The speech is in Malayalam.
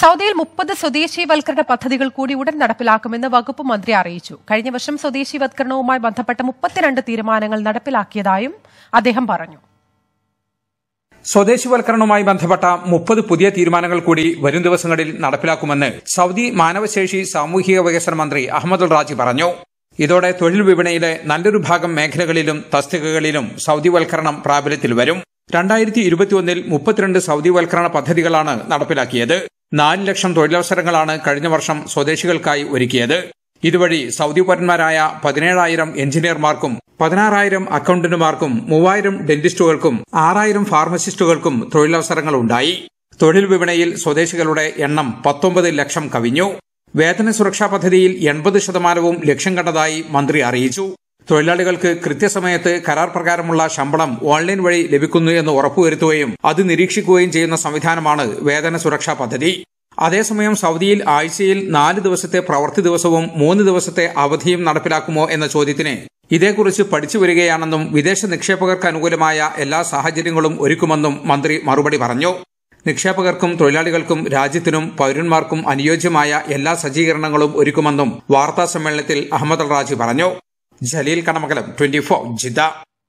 സൗദിയിൽ മുപ്പത് സ്വദേശീവൽക്കരണ പദ്ധതികൾ കൂടി ഉടൻ നടപ്പിലാക്കുമെന്ന് വകുപ്പ് മന്ത്രി അറിയിച്ചു. കഴിഞ്ഞ വർഷം സ്വദേശീവത്കരണവുമായി ബന്ധപ്പെട്ട മുപ്പത്തിരണ്ട് തീരുമാനങ്ങൾ നടപ്പിലാക്കിയതായും അദ്ദേഹം പറഞ്ഞു. സ്വദേശിവൽക്കരണവുമായി ബന്ധപ്പെട്ട മുപ്പത് പുതിയ തീരുമാനങ്ങൾ കൂടി വരും ദിവസങ്ങളിൽ നടപ്പിലാക്കുമെന്ന് സൗദി മാനവശേഷി സാമൂഹിക വികസന മന്ത്രി അഹമ്മദുൽ റാജി പറഞ്ഞു. ഇതോടെ തൊഴിൽ വിപണിയിലെ നല്ലൊരു ഭാഗം മേഖലകളിലും തസ്തികകളിലും സൗദിവൽക്കരണം പ്രാബല്യത്തിൽ വരും. രണ്ടായിരത്തി ഇരുപത്തിയൊന്നിൽ മുപ്പത്തിരണ്ട് സൗദിവൽക്കരണ പദ്ധതികളാണ് നടപ്പിലാക്കിയത്. നാല് ലക്ഷം തൊഴിലവസരങ്ങളാണ് കഴിഞ്ഞ വർഷം സ്വദേശികൾക്കായി ഒരുക്കിയത്. ഇതുവഴി സൗദി പൌരന്മാരായ പതിനേഴായിരം എഞ്ചിനീയർമാർക്കും പതിനാറായിരം അക്കൌണ്ടന്റുമാർക്കും മൂവായിരം ഡെന്റിസ്റ്റുകൾക്കും ആറായിരം ഫാർമസിസ്റ്റുകൾക്കും തൊഴിലവസരങ്ങൾ ഉണ്ടായി തൊഴിൽ വിപണിയിൽ സ്വദേശികളുടെ എണ്ണം പത്തൊമ്പത് ലക്ഷം കവിഞ്ഞു. വേതന സുരക്ഷാ പദ്ധതിയിൽ എൺപത് ശതമാനവും ലക്ഷ്യം കണ്ടതായി മന്ത്രി അറിയിച്ചു. തൊഴിലാളികൾക്ക് കൃത്യസമയത്ത് കരാർ പ്രകാരമുള്ള ശമ്പളം ഓൺലൈൻ വഴി ലഭിക്കുന്നു എന്ന് ഉറപ്പുവരുത്തുകയും അത് നിരീക്ഷിക്കുകയും ചെയ്യുന്ന സംവിധാനമാണ് വേതന സുരക്ഷാ പദ്ധതി. അതേസമയം സൗദിയിൽ ആഴ്ചയിൽ നാല് ദിവസത്തെ പ്രവൃത്തി ദിവസവും മൂന്ന് ദിവസത്തെ അവധിയും നടപ്പിലാക്കുമോ എന്ന ചോദ്യത്തിന് ഇതേക്കുറിച്ച് പഠിച്ചു വരികയാണെന്നും വിദേശ നിക്ഷേപകർക്ക് അനുകൂലമായ എല്ലാ സാഹചര്യങ്ങളും ഒരുക്കുമെന്നും മന്ത്രി മറുപടി പറഞ്ഞു. നിക്ഷേപകർക്കും തൊഴിലാളികൾക്കും രാജ്യത്തിനും പൌരന്മാർക്കും അനുയോജ്യമായ എല്ലാ സജ്ജീകരണങ്ങളും ഒരുക്കുമെന്നും വാർത്താ സമ്മേളനത്തിൽ അഹമ്മദ് അൽ റാജി പറഞ്ഞു. जलील का मतलब 24 जिदा